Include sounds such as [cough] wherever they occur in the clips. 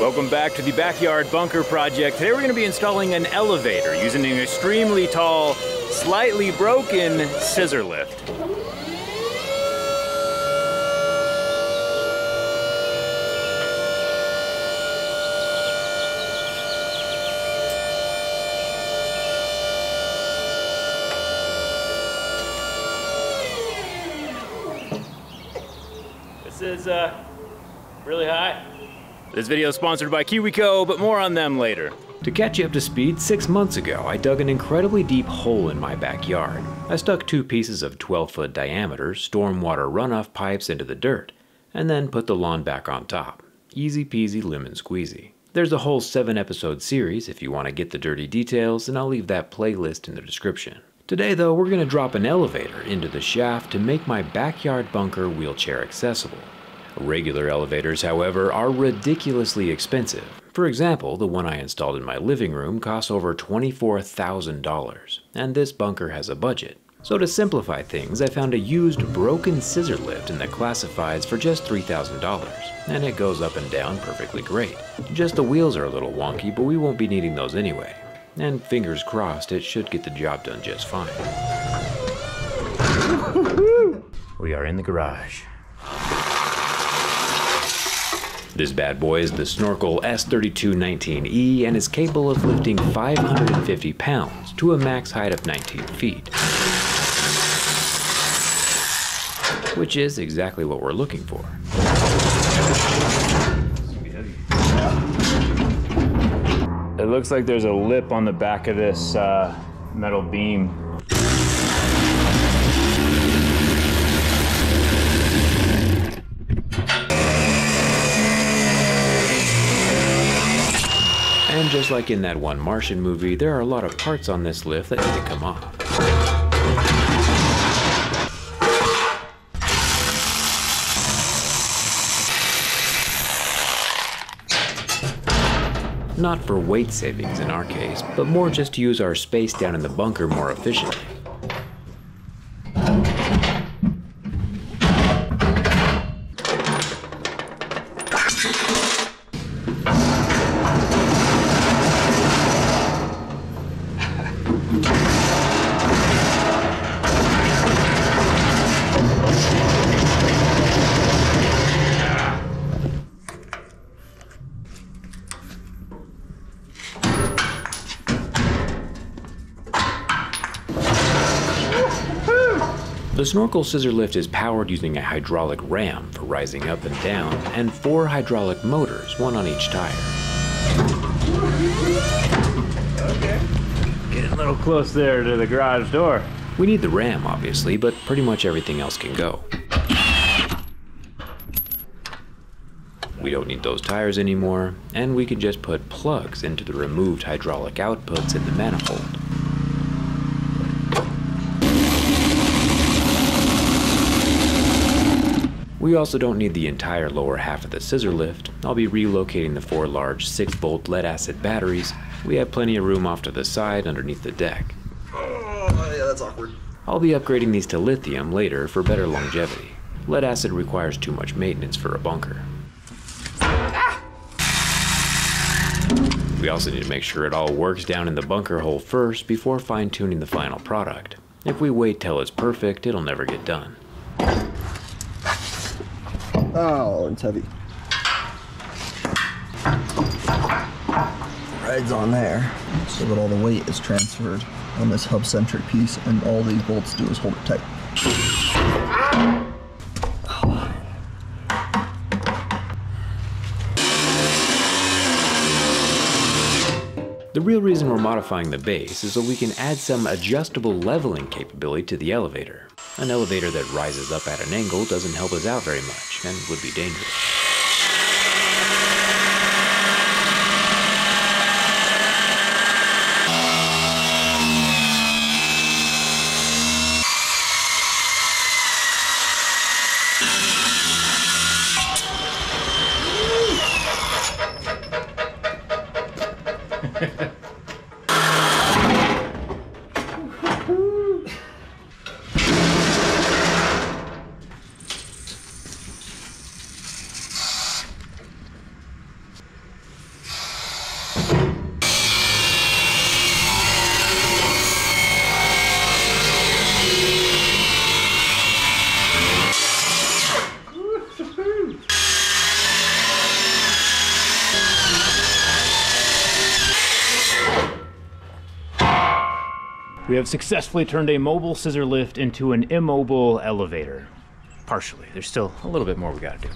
Welcome back to the Backyard Bunker Project. Today we're going to be installing an elevator using an extremely tall, slightly broken scissor lift. This is uh, really high. This video is sponsored by KiwiCo, but more on them later. To catch you up to speed, six months ago, I dug an incredibly deep hole in my backyard. I stuck two pieces of 12 foot diameter stormwater runoff pipes into the dirt, and then put the lawn back on top. Easy peasy lemon squeezy. There's a whole seven episode series if you want to get the dirty details, and I'll leave that playlist in the description. Today, though, we're going to drop an elevator into the shaft to make my backyard bunker wheelchair accessible. Regular elevators, however, are ridiculously expensive. For example, the one I installed in my living room costs over $24,000, and this bunker has a budget. So to simplify things, I found a used broken scissor lift in the classifieds for just $3,000, and it goes up and down perfectly great. Just the wheels are a little wonky, but we won't be needing those anyway. And fingers crossed, it should get the job done just fine. we are in the garage. This bad boy is the Snorkel S3219E and is capable of lifting 550 pounds to a max height of 19 feet. Which is exactly what we're looking for. It looks like there's a lip on the back of this uh, metal beam. And just like in that one Martian movie, there are a lot of parts on this lift that need to come off. Not for weight savings in our case, but more just to use our space down in the bunker more efficiently. The Snorkel scissor lift is powered using a hydraulic ram for rising up and down, and four hydraulic motors, one on each tire. Okay. Getting a little close there to the garage door. We need the ram, obviously, but pretty much everything else can go. We don't need those tires anymore, and we can just put plugs into the removed hydraulic outputs in the manifold. We also don't need the entire lower half of the scissor lift. I'll be relocating the four large 6 volt lead acid batteries. We have plenty of room off to the side underneath the deck. Oh, yeah, that's awkward. I'll be upgrading these to lithium later for better longevity. Lead acid requires too much maintenance for a bunker. We also need to make sure it all works down in the bunker hole first before fine tuning the final product. If we wait till it's perfect, it'll never get done. Oh, it's heavy. Rides on there so that all the weight is transferred on this hub centric piece and all these bolts do is hold it tight. The real reason we're modifying the base is so we can add some adjustable leveling capability to the elevator. An elevator that rises up at an angle doesn't help us out very much and would be dangerous. We have successfully turned a mobile scissor lift into an immobile elevator. Partially. There's still a little bit more we gotta do.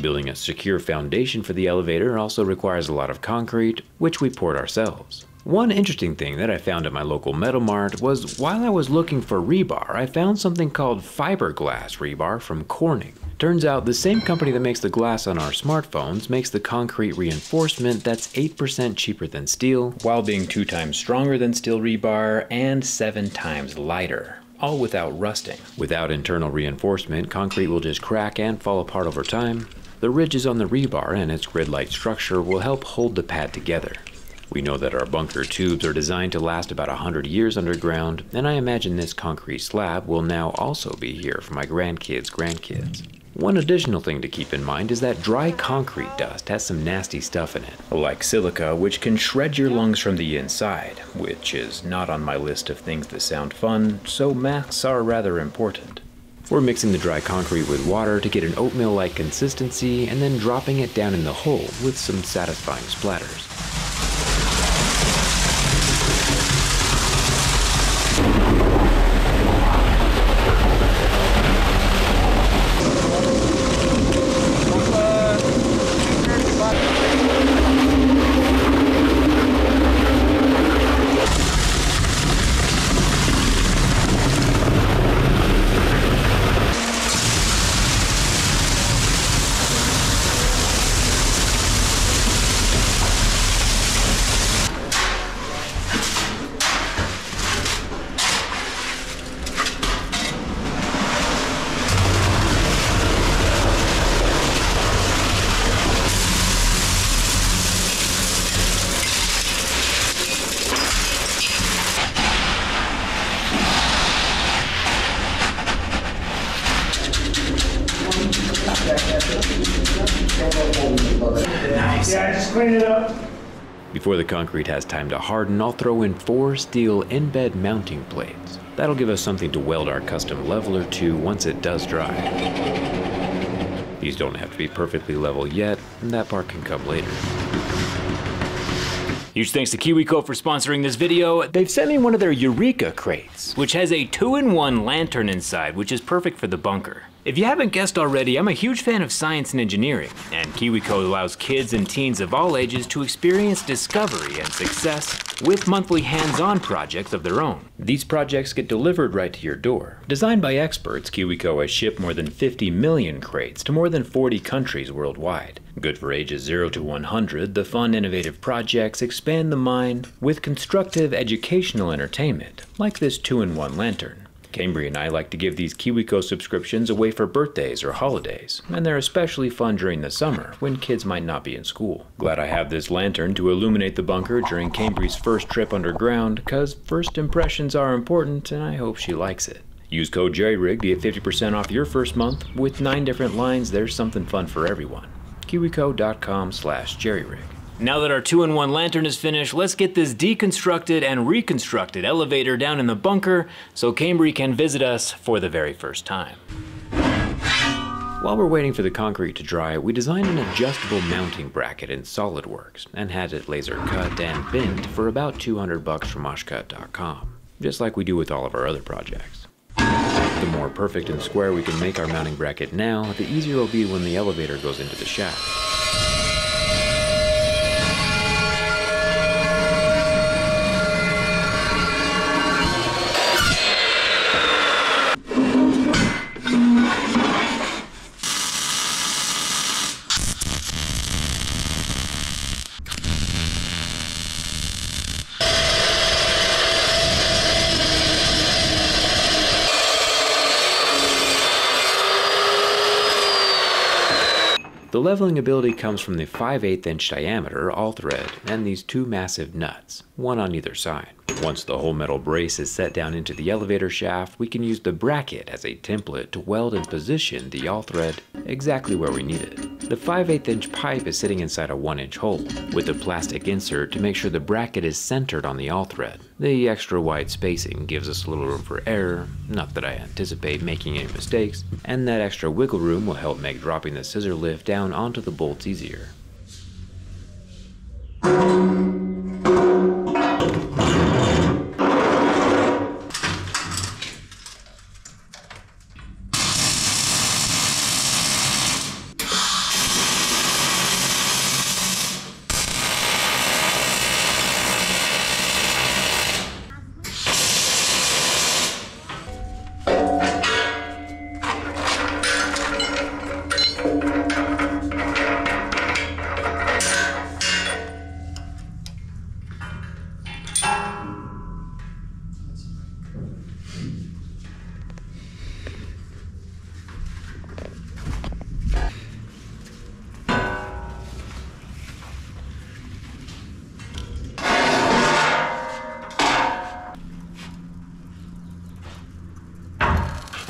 Building a secure foundation for the elevator also requires a lot of concrete, which we poured ourselves. One interesting thing that I found at my local metal mart was while I was looking for rebar, I found something called fiberglass rebar from Corning. Turns out the same company that makes the glass on our smartphones makes the concrete reinforcement that's 8% cheaper than steel, while being two times stronger than steel rebar and seven times lighter all without rusting. Without internal reinforcement, concrete will just crack and fall apart over time. The ridges on the rebar and its grid-like structure will help hold the pad together. We know that our bunker tubes are designed to last about 100 years underground, and I imagine this concrete slab will now also be here for my grandkids' grandkids. One additional thing to keep in mind is that dry concrete dust has some nasty stuff in it, like silica, which can shred your lungs from the inside, which is not on my list of things that sound fun, so masks are rather important. We're mixing the dry concrete with water to get an oatmeal-like consistency and then dropping it down in the hole with some satisfying splatters. Nice. Yeah, just clean it up. Before the concrete has time to harden, I'll throw in four steel embed mounting plates. That'll give us something to weld our custom leveler to once it does dry. These don't have to be perfectly level yet, and that part can come later. Huge thanks to KiwiCo for sponsoring this video. They've sent me one of their Eureka crates, which has a two-in-one lantern inside, which is perfect for the bunker. If you haven't guessed already, I'm a huge fan of science and engineering, and KiwiCo allows kids and teens of all ages to experience discovery and success with monthly hands-on projects of their own. These projects get delivered right to your door. Designed by experts, KiwiCo has shipped more than 50 million crates to more than 40 countries worldwide. Good for ages 0 to 100, the fun, innovative projects expand the mind with constructive educational entertainment, like this two-in-one lantern. Cambry and I like to give these KiwiCo subscriptions away for birthdays or holidays, and they're especially fun during the summer when kids might not be in school. Glad I have this lantern to illuminate the bunker during Cambry's first trip underground, cause first impressions are important and I hope she likes it. Use code JERRYRIG to get 50% off your first month. With nine different lines, there's something fun for everyone. KiwiCo.com slash jerryrig. Now that our two-in-one lantern is finished, let's get this deconstructed and reconstructed elevator down in the bunker so Cambry can visit us for the very first time. While we're waiting for the concrete to dry, we designed an adjustable mounting bracket in SolidWorks and had it laser cut and bent for about 200 bucks from Oshcut.com, just like we do with all of our other projects. The more perfect and square we can make our mounting bracket now, the easier it'll be when the elevator goes into the shaft. Leveling ability comes from the 5 8 inch diameter all thread and these two massive nuts, one on either side. Once the whole metal brace is set down into the elevator shaft, we can use the bracket as a template to weld and position the all thread exactly where we need it. The 5 8 inch pipe is sitting inside a 1 inch hole, with a plastic insert to make sure the bracket is centered on the all thread. The extra wide spacing gives us a little room for error, not that I anticipate making any mistakes, and that extra wiggle room will help make dropping the scissor lift down onto the bolts easier.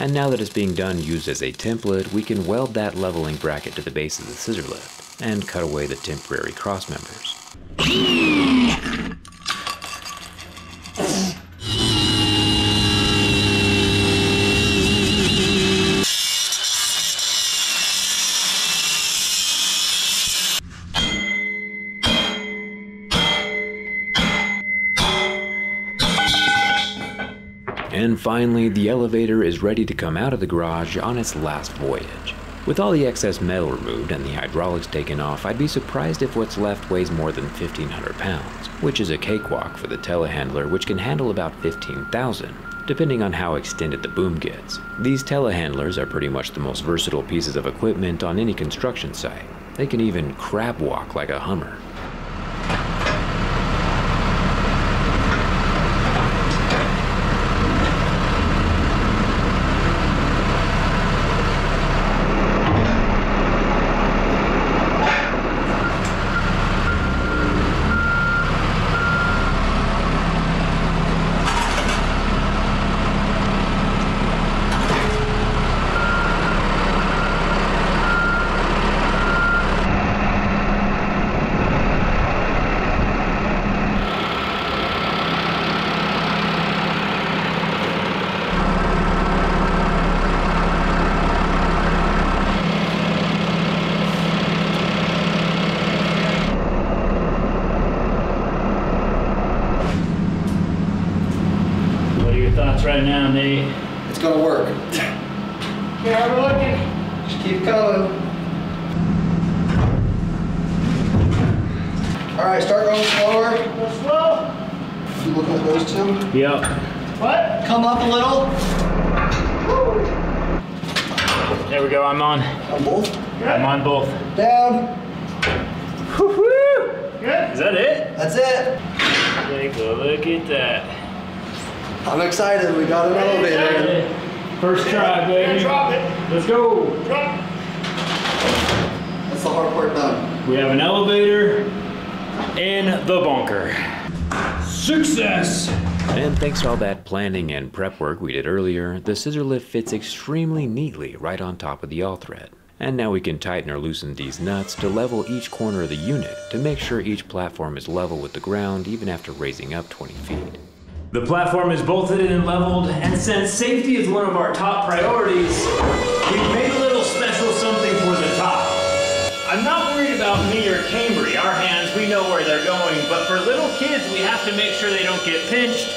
And now that it's being done used as a template, we can weld that leveling bracket to the base of the scissor lift and cut away the temporary cross members. And finally, the elevator is ready to come out of the garage on its last voyage. With all the excess metal removed and the hydraulics taken off, I'd be surprised if what's left weighs more than 1,500 pounds, which is a cakewalk for the telehandler which can handle about 15,000, depending on how extended the boom gets. These telehandlers are pretty much the most versatile pieces of equipment on any construction site. They can even crab walk like a Hummer. What are your thoughts right now, Nate? It's gonna work. Yeah, we're looking. Just keep going. All right, start going slower. Go slow. You looking at those two. Yep. What? Come up a little. There we go. I'm on. On both. I'm on both. Down. Good. Is that it? That's it. Take a look at that. I'm excited. We got an elevator. in. First try, Yeah, baby. drop it. Let's go. Drop. That's the hard part done. We have an elevator in the bunker. Success! And thanks to all that planning and prep work we did earlier, the scissor lift fits extremely neatly right on top of the all thread. And now we can tighten or loosen these nuts to level each corner of the unit to make sure each platform is level with the ground even after raising up 20 feet. The platform is bolted and leveled, and since safety is one of our top priorities, we've made a little special something for the top. I'm not worried about me or Cambry. Our hands, we know where they're going, but for little kids, we have to make sure they don't get pinched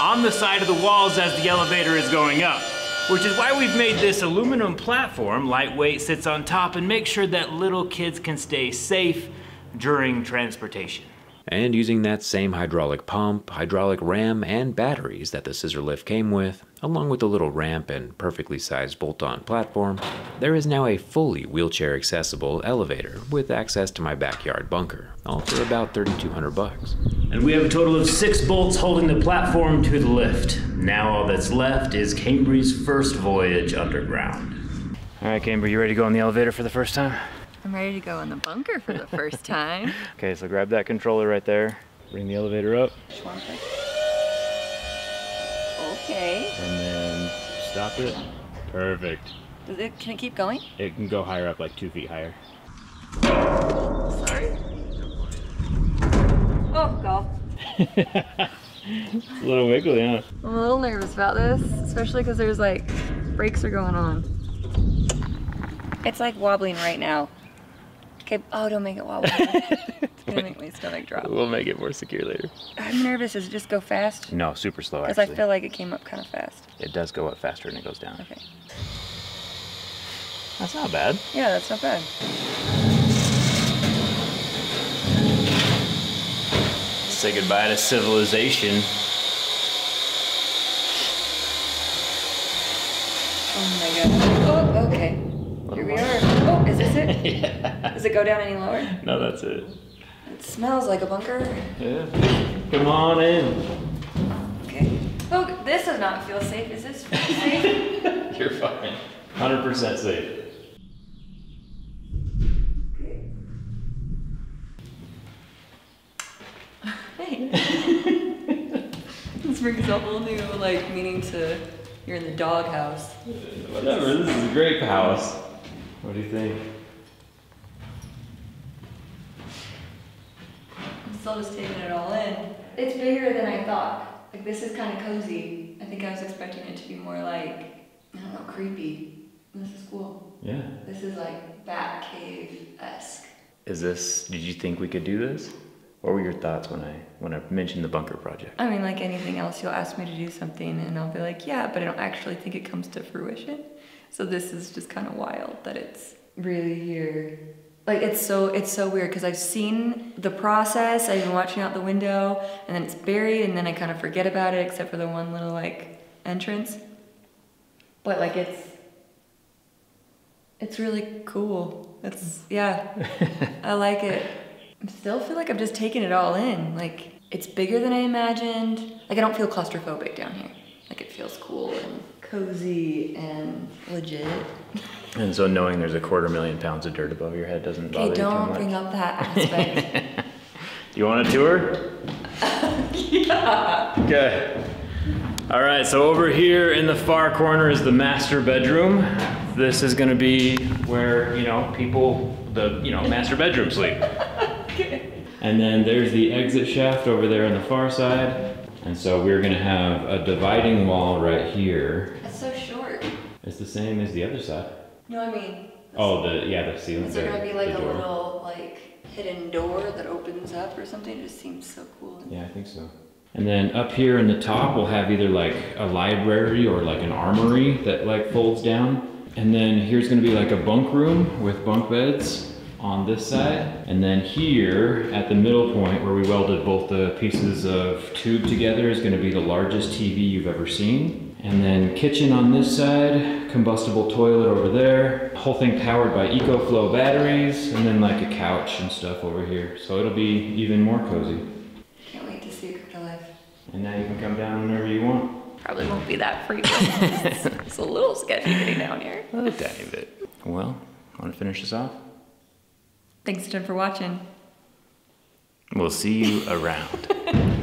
on the side of the walls as the elevator is going up. Which is why we've made this aluminum platform, lightweight, sits on top, and make sure that little kids can stay safe during transportation. And using that same hydraulic pump, hydraulic ram, and batteries that the scissor lift came with, along with the little ramp and perfectly sized bolt-on platform, there is now a fully wheelchair accessible elevator with access to my backyard bunker, all for about 3200 bucks. And we have a total of six bolts holding the platform to the lift. Now all that's left is Cambry's first voyage underground. All right, Cambry, you ready to go on the elevator for the first time? I'm ready to go in the bunker for the first [laughs] time. Okay, so grab that controller right there. Bring the elevator up. Okay. And then stop it. Perfect. Does it, can it keep going? It can go higher up, like two feet higher. Sorry. Oh, golf. It's [laughs] a little wiggly, huh? I'm a little nervous about this, especially because there's like brakes are going on. It's like wobbling right now. Okay, oh, don't make it wobble. it's gonna make my stomach drop. We'll make it more secure later. I'm nervous. Does it just go fast? No, super slow Because I feel like it came up kind of fast. It does go up faster than it goes down. Okay. That's not bad. Yeah, that's not bad. Say goodbye to civilization. Oh my god. Oh, okay. Here we are. Oh, is this it? [laughs] yeah. Does it go down any lower? No, that's it. It smells like a bunker. Yeah. Come on in. Okay. Oh, this does not feel safe. Is this safe? [laughs] You're fine. 100% safe. Hey. [laughs] this brings a whole new like meaning to you're in the doghouse. Whatever, this is a great house. What do you think? I'm still just taking it all in. It's bigger than I thought. Like this is kind of cozy. I think I was expecting it to be more like I don't know, creepy. This is cool. Yeah. This is like bat cave esque. Is this, did you think we could do this? What were your thoughts when I, when I mentioned the bunker project? I mean, like anything else, you'll ask me to do something and I'll be like, yeah, but I don't actually think it comes to fruition. So this is just kind of wild that it's really here. Like it's so it's so weird because I've seen the process. I've been watching out the window, and then it's buried, and then I kind of forget about it, except for the one little like entrance. But like it's it's really cool. It's yeah, [laughs] I like it. I still feel like I'm just taking it all in. Like it's bigger than I imagined. Like I don't feel claustrophobic down here. Like it feels cool and cozy and legit. And so knowing there's a quarter million pounds of dirt above your head doesn't bother Okay, you too much. don't bring up that aspect. [laughs] [laughs] You want a tour? yeah. Okay. All right, so over here in the far corner is the master bedroom. This is gonna be where, you know, people, the, you know, master bedroom sleep. And then there's the exit shaft over there on the far side. And so we're gonna have a dividing wall right here. That's so short. It's the same as the other side. No, I mean, Oh, the, yeah, the ceiling. is there gonna be like a door. little like hidden door that opens up or something? It just seems so cool. Yeah, I think so. And then up here in the top, we'll have either like a library or like an armory that like folds down. And then here's gonna be like a bunk room with bunk beds on this side. And then here at the middle point where we welded both the pieces of tube together is gonna be the largest TV you've ever seen. And then kitchen on this side, combustible toilet over there. Whole thing powered by EcoFlow batteries, and then like a couch and stuff over here. So it'll be even more cozy. Can't wait to see a crypto life. And now you can come down whenever you want. Probably won't be that frequent. it's, [laughs] it's a little sketchy getting down here. A tiny bit. Well, want to finish this off? Thanks, Jen, for watching. We'll see you around. [laughs]